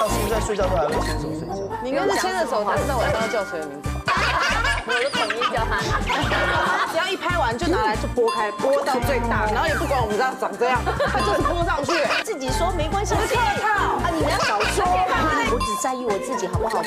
到现在睡觉都还会牵手睡觉你跟是牵着手还知道晚上要叫谁的名字。吧我就统一叫他只要一拍完就拿来就拨开拨到最大然后也不管我们这样长这样他就是拨上去。自己说没关系我客套。啊你们要少说。我只在意我自己好不好